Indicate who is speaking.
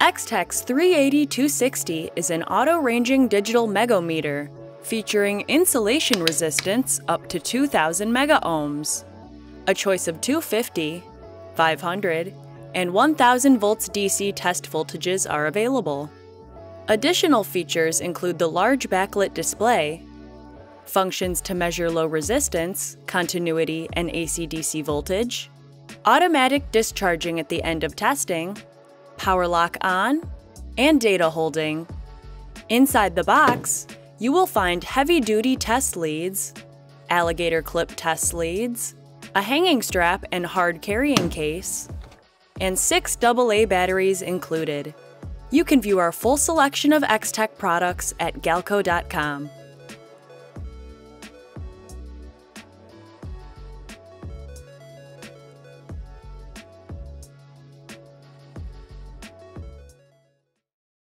Speaker 1: Extech's 380-260 is an auto-ranging digital megohmmeter featuring insulation resistance up to 2000 megaohms. A choice of 250, 500, and 1000 volts DC test voltages are available. Additional features include the large backlit display, functions to measure low resistance, continuity, and AC-DC voltage, automatic discharging at the end of testing, power lock on, and data holding. Inside the box, you will find heavy-duty test leads, alligator clip test leads, a hanging strap and hard carrying case, and six AA batteries included. You can view our full selection of Extech products at galco.com.